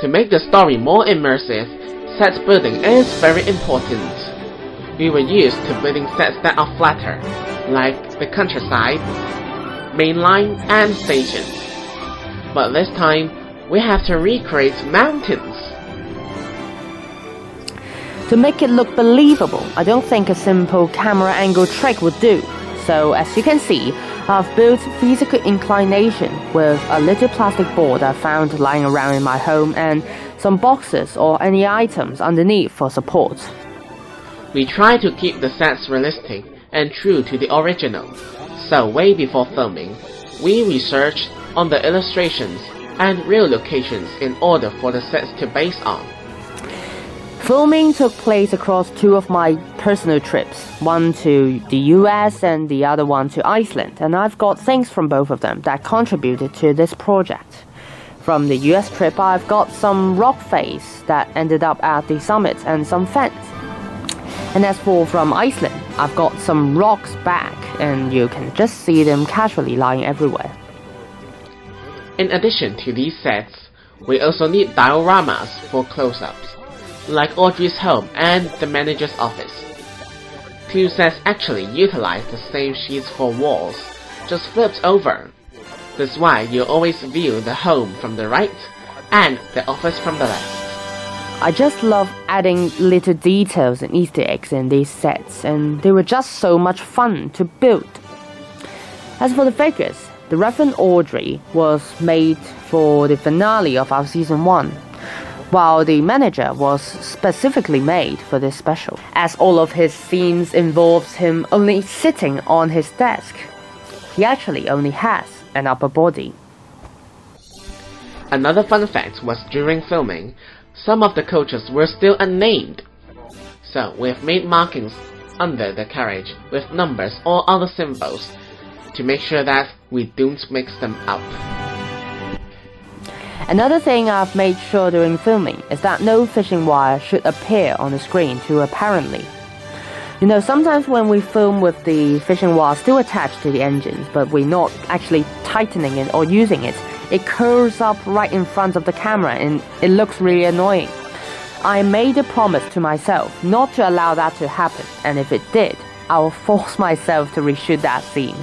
To make the story more immersive, set building is very important. We were used to building sets that are flatter, like the countryside, mainline, and stations. But this time, we have to recreate mountains. To make it look believable, I don't think a simple camera angle trick would do. So as you can see, I've built physical inclination with a little plastic board I found lying around in my home and some boxes or any items underneath for support. We try to keep the sets realistic and true to the original. So way before filming, we researched on the illustrations and real locations in order for the sets to base on. Filming took place across two of my personal trips, one to the US and the other one to Iceland, and I've got things from both of them that contributed to this project. From the US trip, I've got some rock face that ended up at the summit and some fence. And as for from Iceland, I've got some rocks back, and you can just see them casually lying everywhere. In addition to these sets, we also need dioramas for close-ups like Awdry's home and the manager's office. Two sets actually utilize the same sheets for walls, just flipped over. That's why you always view the home from the right and the office from the left. I just love adding little details and Easter eggs in these sets, and they were just so much fun to build. As for the figures, the Reverend Awdry was made for the finale of our season 1 while the manager was specifically made for this special, as all of his scenes involves him only sitting on his desk. He actually only has an upper body. Another fun fact was during filming, some of the coaches were still unnamed. So we've made markings under the carriage with numbers or other symbols to make sure that we don't mix them up. Another thing I've made sure during filming is that no fishing wire should appear on the screen too apparently. You know, sometimes when we film with the fishing wire still attached to the engines, but we're not actually tightening it or using it, it curls up right in front of the camera and it looks really annoying. I made a promise to myself not to allow that to happen, and if it did, I will force myself to reshoot that scene.